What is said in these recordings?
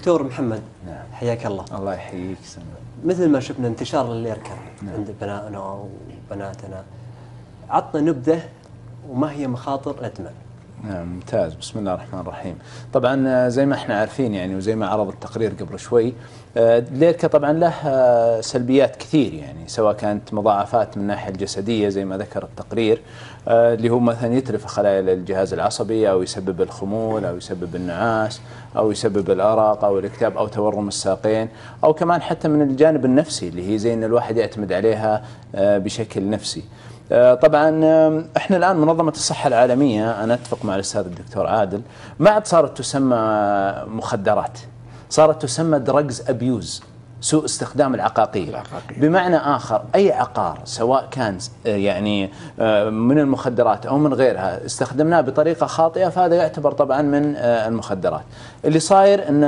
دكتور محمد نعم. حياك الله الله يحييك سنة. مثل ما شفنا انتشار الليركا عند ابنائنا وبناتنا عطنا نبذة وما هي مخاطر الادمان نعم ممتاز. بسم الله الرحمن الرحيم. طبعا آه، زي ما إحنا عارفين يعني وزي ما عرض التقرير قبل شوي آه، الليركا طبعا له آه، سلبيات كثير يعني سواء كانت مضاعفات من الناحية الجسدية زي ما ذكر التقرير اللي هو مثلا يتلف خلايا الجهاز العصبي أو يسبب الخمول أو يسبب النعاس أو يسبب الأرق أو الاكتئاب أو تورم الساقين أو كمان حتى من الجانب النفسي اللي هي زي إن الواحد يعتمد عليها بشكل نفسي. طبعا آه، إحنا الآن منظمة الصحة العالمية أنا أتفق مع الأستاذ الدكتور عادل ما عاد صارت تسمى مخدرات صارت تسمى drugs abuse سوء استخدام العقاقير العقاقير. بمعنى آخر أي عقار سواء كان آه، يعني آه، من المخدرات أو من غيرها استخدمناه بطريقة خاطئة فهذا يعتبر طبعا من آه، المخدرات. اللي صاير إن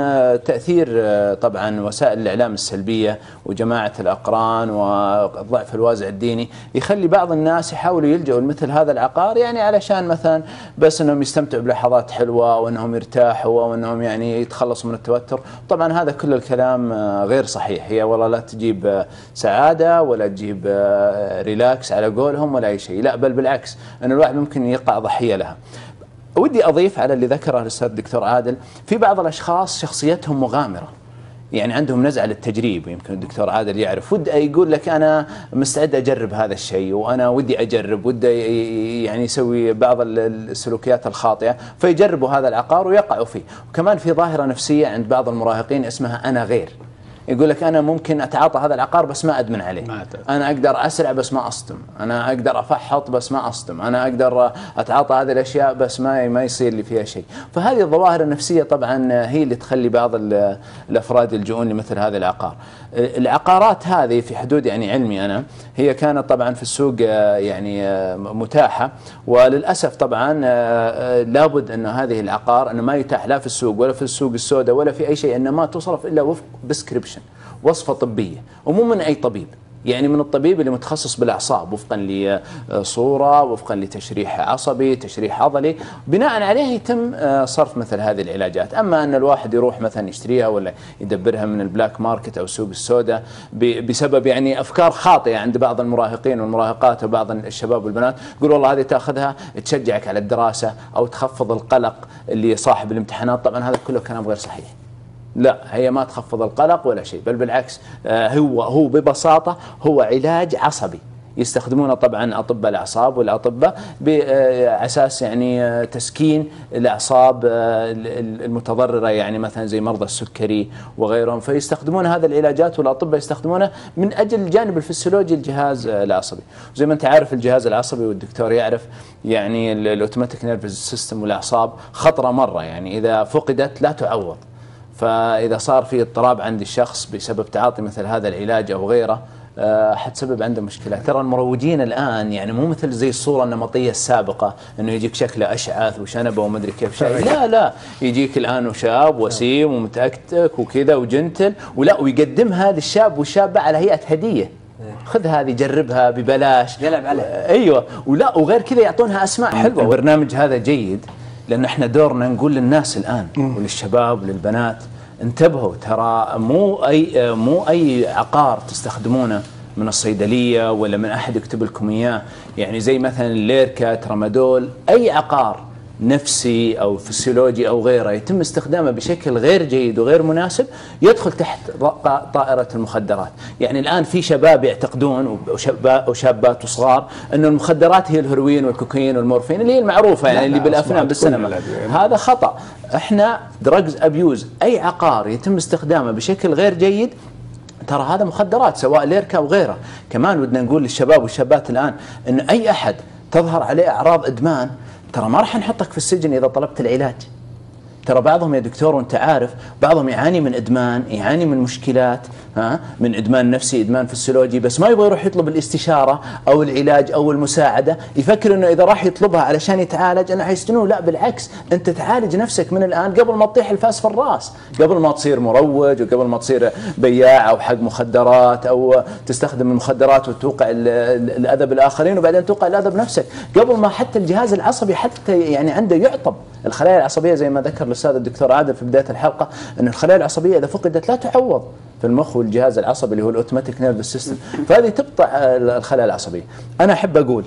تأثير آه، طبعا وسائل الإعلام السلبية وجماعة الأقران وضعف الوازع الديني يخلي بعض الناس يحاولوا يلجؤوا لمثل هذا العقار يعني علشان مثلا بس إنهم يستمتعوا بلحظات حلوة وإنهم يرتاحوا وإنهم يعني يتخلصوا من التوتر، طبعا هذا كل الكلام غير صحيح، هي والله لا تجيب آه، سعادة ولا تجيب آه، ريلاكس على قولهم ولا أي شيء، لا بل بالعكس أن الواحد ممكن يقع ضحية لها. ودي أضيف على اللي ذكره الأستاذ الدكتور عادل. في بعض الأشخاص شخصيتهم مغامرة. يعني عندهم نزعة للتجريب يمكن الدكتور عادل يعرف. ود يقول لك أنا مستعد أجرب هذا الشيء وأنا ودي أجرب ودي يعني يسوي بعض ال- السلوكيات الخاطئة فيجربوا هذا العقار ويقعوا فيه. وكمان في ظاهرة نفسية عند بعض المراهقين اسمها أنا غير. يقول لك أنا ممكن أتعاطى هذا العقار بس ما أدمن عليه. ما. أنا أقدر أسرع بس ما أصدم. أنا أقدر أفحط بس ما أصدم. أنا أقدر أتعاطى هذه الأشياء بس ما ما يصير لي فيها شيء. فهذه الظواهر النفسية طبعا هي اللي تخلي بعض ال- الأفراد يلجؤون لمثل هذا العقار. العقارات هذه في حدود يعني علمي أنا هي كانت طبعا في السوق آه، يعني آه، متاحة. وللأسف طبعا آه، لابد أن هذه العقار انه ما يتاح لا في السوق ولا في السوق السوداء ولا في أي شيء انه ما تصرف إلا وفق بسكريبشن وصفة طبية ومو من أي طبيب. يعني من الطبيب اللي متخصص بالأعصاب وفقا لصورة وفقا لتشريح عصبي تشريح عضلي. بناء عليه يتم آه، صرف مثل هذه العلاجات. أما أن الواحد يروح مثلا يشتريها ولا يدبرها من البلاك ماركت أو السوق السوداء بسبب يعني أفكار خاطئة عند بعض المراهقين والمراهقات وبعض الشباب والبنات يقول والله هذه تأخذها تشجعك على الدراسة أو تخفض القلق اللي صاحب الامتحانات. طبعا هذا كله كلام غير صحيح. لا هي ما تخفض القلق ولا شيء بل بالعكس آه، هو هو ببساطة هو علاج عصبي. يستخدمونه طبعا أطباء الأعصاب والأطباء على أساس يعني آه، تسكين الأعصاب آه، ال- ال- المتضررة يعني مثلا زي مرضى السكري وغيرهم. فيستخدمون هذه العلاجات والأطباء يستخدمونها من أجل الجانب الفسيولوجي الجهاز العصبي. زي ما أنت عارف الجهاز العصبي والدكتور يعرف يعني ال automatic nervous system والأعصاب خطرة مرة يعني إذا فقدت لا تعوض. فإذا صار في اضطراب عند الشخص بسبب تعاطي مثل هذا العلاج أو غيره آه، حتسبب عنده مشكلات ترى المروجين الآن يعني مو مثل زي الصورة النمطية السابقة إنه يجيك شكله أشعث وشنبة ومدري كيف شيء. لا لا. يجيك الآن وشاب وسيم ومتأكتك وكذا وجنتل ولا ويقدمها للشاب والشابة على هيئة هدية. خذ هذه جربها ببلاش. يلعب عليها. أيوه. ولا وغير كذا يعطونها أسماء حلوة. البرنامج هذا جيد. لأن إحنا دورنا نقول للناس الآن وللشباب وللبنات انتبهوا ترى مو أي مو أي عقار تستخدمونه من الصيدلية ولا من أحد يكتب لكم إياه. يعني زي مثلا الليركا ترامادول أي عقار. نفسي أو فسيولوجي أو غيره يتم استخدامه بشكل غير جيد وغير مناسب يدخل تحت ط- طائرة المخدرات، يعني الآن في شباب يعتقدون وشابات وصغار إنه المخدرات هي الهيروين والكوكايين والمورفين اللي هي المعروفة يعني اللي أصبحت بالسينما. هذا خطأ، إحنا drugs abuse أي عقار يتم استخدامه بشكل غير جيد ترى هذا مخدرات سواء ليركا أو غيره، كمان ودنا نقول للشباب والشابات الآن إن أي أحد تظهر عليه أعراض إدمان ترى ما راح نحطك في السجن إذا طلبت العلاج. ترى بعضهم يا دكتور وانت عارف بعضهم يعاني من إدمان يعاني من مشكلات ها؟ من إدمان نفسي إدمان فسيولوجي بس ما يبغى يروح يطلب الاستشارة أو العلاج أو المساعدة يفكر إنه إذا راح يطلبها علشان يتعالج أنه حيسجنوه لا بالعكس أنت تعالج نفسك من الآن قبل ما تطيح الفاس في الرأس قبل ما تصير مروج وقبل ما تصير بياع أو حق مخدرات أو تستخدم المخدرات وتوقع ال- ال- الاذى بالاخرين وبعدين توقع الاذى بنفسك قبل ما حتى الجهاز العصبي حتى يعني عنده يعطب. الخلايا العصبية زي ما ذكر الأستاذ الدكتور عادل في بداية الحلقة أن الخلايا العصبية إذا فقدت لا تعوض في المخ والجهاز العصبي اللي هو ال automatic nervous system. فهذه تقطع الخلايا العصبية. أنا أحب أقول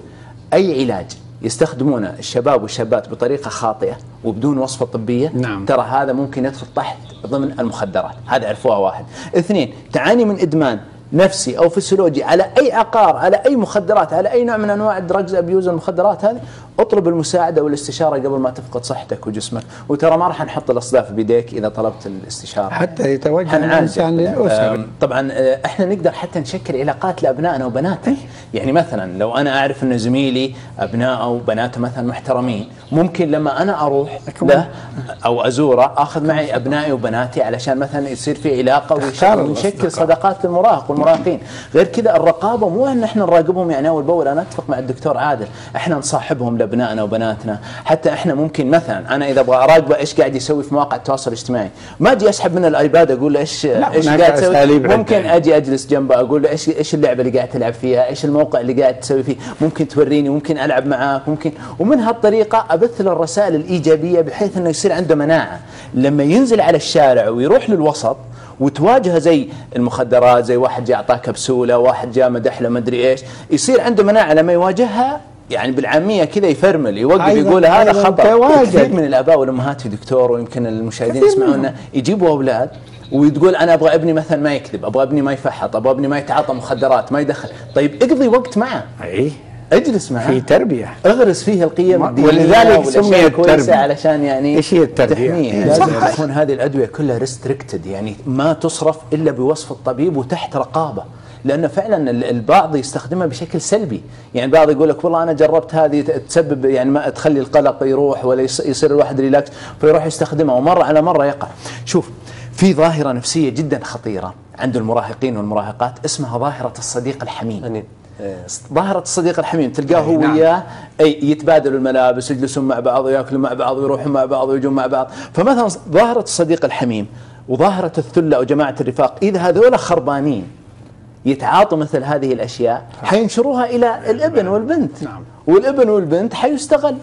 أي علاج يستخدمونه الشباب والشابات بطريقة خاطئة وبدون وصفة طبية نعم. ترى هذا ممكن يدخل تحت ضمن المخدرات. هذا عرفوها واحد. اثنين تعاني من إدمان. نفسي أو فسيولوجي على أي عقار على أي مخدرات على أي نوع من أنواع ال drugs abuse المخدرات هذه أطلب المساعدة والاستشارة قبل ما تفقد صحتك وجسمك. وترى ما راح نحط الأصداف بيديك إذا طلبت الاستشارة. حتى يتوجه. الإنسان للاسر آم، طبعا آه، إحنا نقدر حتى نشكل علاقات لأبنائنا وبناتنا. يعني مثلا لو أنا أعرف أن زميلي أبنائه وبناته مثلا محترمين ممكن لما أنا أروح له أو أزوره آخذ معي أبنائي وبناتي علشان مثلا يصير في علاقة ويش- تختار ونشكل الأصدقاء. صداقات المراهق والمراهقين. غير كذا الرقابة مو إن إحنا نراقبهم يعني أول بأول. أنا أتفق مع الدكتور عادل. إحنا نصاحبهم لأبنائنا وبناتنا. حتى إحنا ممكن مثلا أنا إذا أبغى أراقبه إيش قاعد يسوي في مواقع التواصل الاجتماعي؟ ما أجي أسحب من الآيباد أقول له إيش إيش قاعد تسوي ممكن عدة. أجي أجلس جنبه أقول له إيش إيش اللعبة اللي قاعد تلعب فيها؟ إيش الموقع اللي قاعد تسوي فيه. ممكن توريني ممكن ألعب معاك ممكن. ومن هالطريقة أبث له الرسائل الإيجابية بحيث إنه يصير عنده مناعة. لما ينزل على الشارع ويروح للوسط وتواجهه زي المخدرات زي واحد جاء أعطاه كبسولة واحد جاء مدح له مدري إيش يصير عنده مناعة. لما يواجهها يعني بالعامية كذا يفرمل يوقف يقول هذا خطأ. كثير من الآباء والأمهات في دكتور ويمكن المشاهدين يسمعونا. يجيبوا أولاد. وتقول أنا أبغى ابني مثلا ما يكذب أبغى ابني ما يفحط أبغى ابني ما يتعاطى مخدرات ما يدخل. طيب اقضي وقت معه. إي. اجلس معه. في تربية. اغرس فيه القيم الدينية ولذلك سميت الكويسة تربية. علشان يعني إيش هي التربية؟ تحميه. إيه، لازم. تكون هذه الأدوية كلها restricted يعني ما تصرف إلا بوصف الطبيب وتحت رقابة. لأنه فعلا ال- البعض يستخدمها بشكل سلبي. يعني البعض يقول لك والله أنا جربت هذه تسبب يعني ما تخلي القلق يروح ولا يص- يصير الواحد ريلاكس فيروح يستخدمها. ومرة على مرة يقع. شوف في ظاهرة نفسية جدا خطيرة عند المراهقين والمراهقات اسمها ظاهرة الصديق الحميم يعني ظاهرة الصديق الحميم تلقاه هو نعم. وياه أي يتبادلوا الملابس يجلسون مع بعض وياكلوا مع بعض ويروحوا مع بعض ويجون مع بعض. فمثلا ظاهرة الصديق الحميم وظاهرة الثلة أو جماعة الرفاق إذا هذول خربانين يتعاطوا مثل هذه الأشياء حينشروها إلى الابن والبنت. نعم. والابن والبنت حيستغل.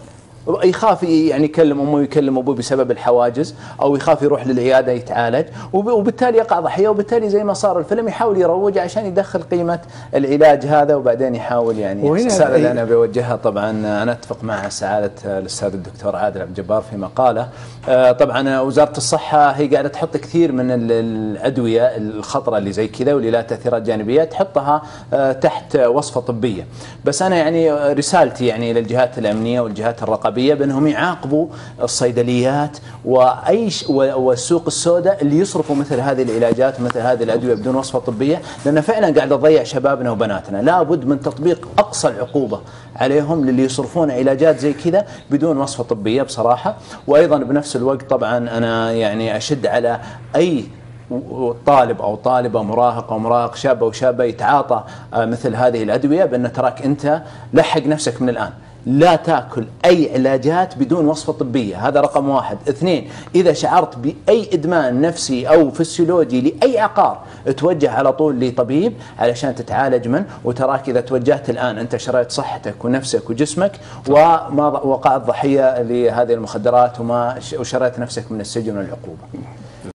يخاف يعني يكلم أمه ويكلم أبوه بسبب الحواجز أو يخاف يروح للعيادة يتعالج. وب- وبالتالي يقع ضحية وبالتالي زي ما صار الفيلم يحاول يروج عشان يدخل قيمة العلاج هذا وبعدين يحاول يعني الرساله اللي أنا بوجهها طبعا أنا أتفق مع سعادة الأستاذ الدكتور عادل عبد الجبار في مقاله. آه، طبعا وزارة الصحة هي قاعدة تحط كثير من ال- الأدوية الخطرة اللي زي كذا واللي لها تأثيرات جانبية تحطها آه، تحت وصفة طبية. بس أنا يعني رسالتي يعني إلى الجهات الأمنية والجهات الرقابية بأنهم يعاقبوا الصيدليات وأي والسوق السوداء اللي يصرفوا مثل هذه العلاجات ومثل هذه الأدوية بدون وصفة طبية لأن فعلا قاعدة تضيع شبابنا وبناتنا. لابد من تطبيق أقصى العقوبة عليهم للي يصرفون علاجات زي كذا بدون وصفة طبية بصراحة. وأيضا بنفس الوقت طبعا أنا يعني أشد على أي طالب أو طالبة مراهق أو مراهق شاب أو شابه يتعاطى آه، مثل هذه الأدوية بأن تراك أنت لحق نفسك من الآن. لا تأكل أي علاجات بدون وصفة طبية. هذا رقم واحد. اثنين إذا شعرت بأي إدمان نفسي أو فسيولوجي لأي عقار توجه على طول لطبيب علشان تتعالج منه. وتراك إذا توجهت الآن أنت شريت صحتك ونفسك وجسمك وما وقعت ضحيه لهذه المخدرات وما وشريت نفسك من السجن والعقوبة.